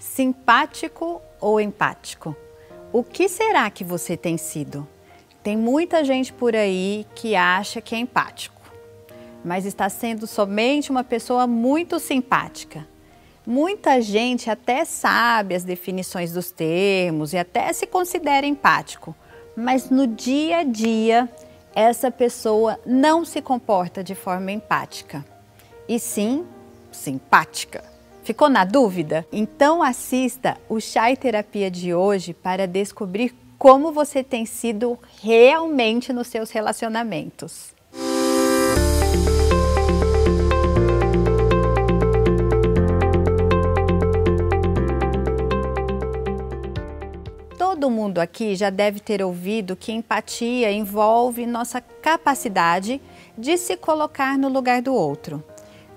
Simpático ou empático? O que será que você tem sido? Tem muita gente por aí que acha que é empático, mas está sendo somente uma pessoa muito simpática. Muita gente até sabe as definições dos termos e até se considera empático, mas no dia a dia essa pessoa não se comporta de forma empática, e sim simpática. Ficou na dúvida? Então assista o Chai Terapia de hoje para descobrir como você tem sido realmente nos seus relacionamentos. Todo mundo aqui já deve ter ouvido que empatia envolve nossa capacidade de se colocar no lugar do outro.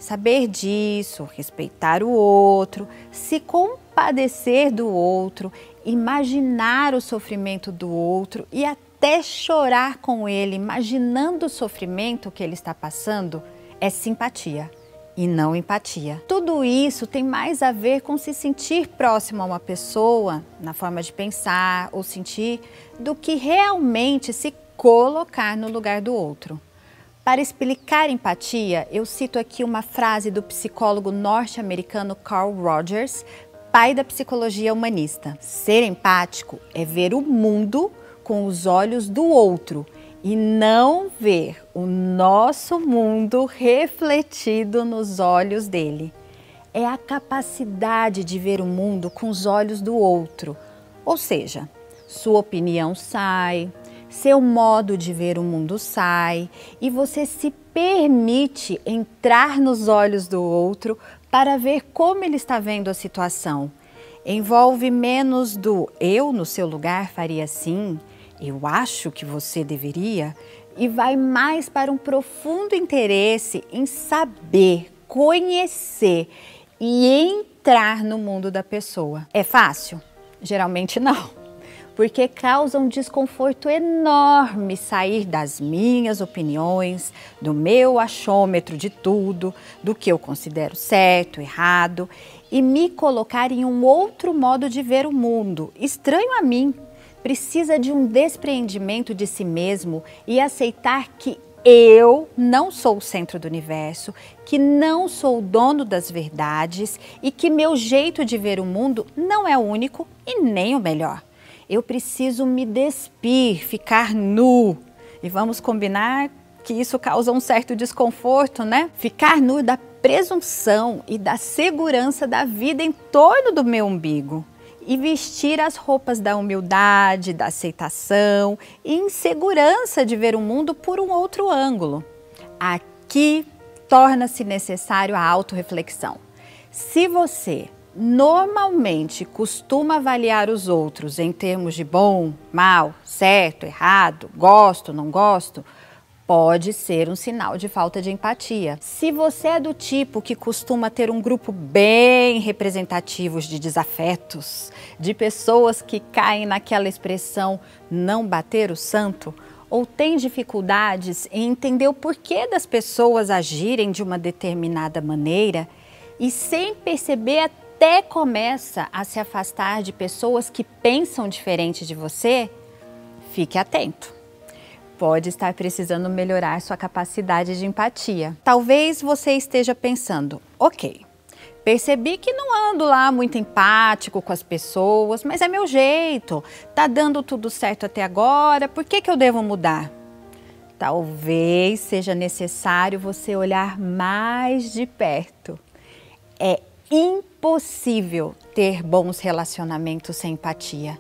Saber disso, respeitar o outro, se compadecer do outro, imaginar o sofrimento do outro e até chorar com ele, imaginando o sofrimento que ele está passando, é simpatia e não empatia. Tudo isso tem mais a ver com se sentir próximo a uma pessoa, na forma de pensar ou sentir, do que realmente se colocar no lugar do outro. Para explicar empatia, eu cito aqui uma frase do psicólogo norte-americano Carl Rogers, pai da psicologia humanista. Ser empático é ver o mundo com os olhos do outro e não ver o nosso mundo refletido nos olhos dele. É a capacidade de ver o mundo com os olhos do outro. Ou seja, sua opinião sai, seu modo de ver o mundo sai e você se permite entrar nos olhos do outro para ver como ele está vendo a situação. Envolve menos do eu no seu lugar faria assim, eu acho que você deveria, e vai mais para um profundo interesse em saber, conhecer e entrar no mundo da pessoa. É fácil? Geralmente não porque causa um desconforto enorme sair das minhas opiniões, do meu achômetro de tudo, do que eu considero certo, errado, e me colocar em um outro modo de ver o mundo, estranho a mim. Precisa de um despreendimento de si mesmo e aceitar que eu não sou o centro do universo, que não sou o dono das verdades e que meu jeito de ver o mundo não é o único e nem o melhor eu preciso me despir, ficar nu. E vamos combinar que isso causa um certo desconforto, né? Ficar nu da presunção e da segurança da vida em torno do meu umbigo. E vestir as roupas da humildade, da aceitação e insegurança de ver o mundo por um outro ângulo. Aqui torna-se necessário a autorreflexão. Se você normalmente costuma avaliar os outros em termos de bom, mal, certo, errado, gosto, não gosto, pode ser um sinal de falta de empatia. Se você é do tipo que costuma ter um grupo bem representativo de desafetos, de pessoas que caem naquela expressão não bater o santo, ou tem dificuldades em entender o porquê das pessoas agirem de uma determinada maneira e sem perceber até começa a se afastar de pessoas que pensam diferente de você, fique atento. Pode estar precisando melhorar sua capacidade de empatia. Talvez você esteja pensando, ok, percebi que não ando lá muito empático com as pessoas, mas é meu jeito, tá dando tudo certo até agora, por que, que eu devo mudar? Talvez seja necessário você olhar mais de perto. É impossível ter bons relacionamentos sem empatia.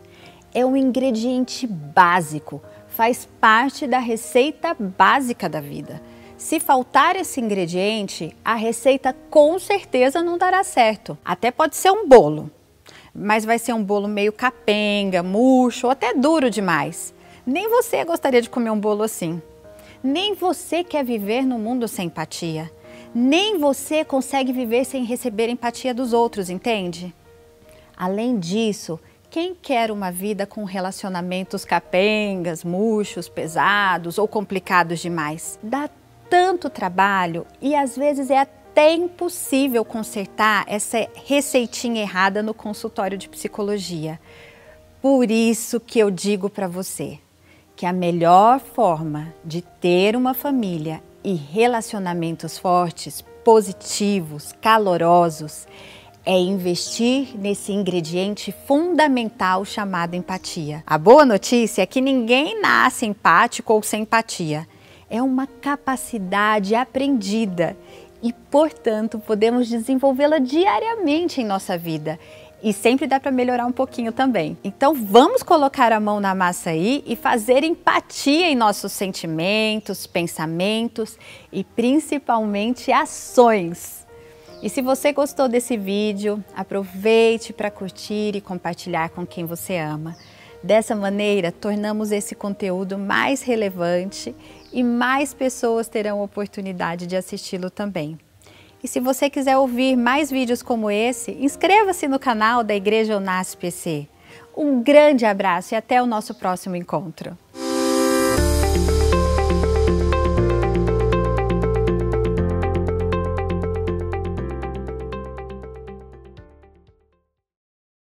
É um ingrediente básico, faz parte da receita básica da vida. Se faltar esse ingrediente, a receita com certeza não dará certo. Até pode ser um bolo, mas vai ser um bolo meio capenga, murcho ou até duro demais. Nem você gostaria de comer um bolo assim. Nem você quer viver no mundo sem empatia. Nem você consegue viver sem receber empatia dos outros, entende? Além disso, quem quer uma vida com relacionamentos capengas, murchos, pesados ou complicados demais? Dá tanto trabalho e às vezes é até impossível consertar essa receitinha errada no consultório de psicologia. Por isso que eu digo para você que a melhor forma de ter uma família e relacionamentos fortes, positivos, calorosos, é investir nesse ingrediente fundamental chamado empatia. A boa notícia é que ninguém nasce empático ou sem empatia. É uma capacidade aprendida e, portanto, podemos desenvolvê-la diariamente em nossa vida. E sempre dá para melhorar um pouquinho também. Então vamos colocar a mão na massa aí e fazer empatia em nossos sentimentos, pensamentos e principalmente ações. E se você gostou desse vídeo, aproveite para curtir e compartilhar com quem você ama. Dessa maneira, tornamos esse conteúdo mais relevante e mais pessoas terão oportunidade de assisti-lo também. E se você quiser ouvir mais vídeos como esse, inscreva-se no canal da Igreja Unas PC. Um grande abraço e até o nosso próximo encontro.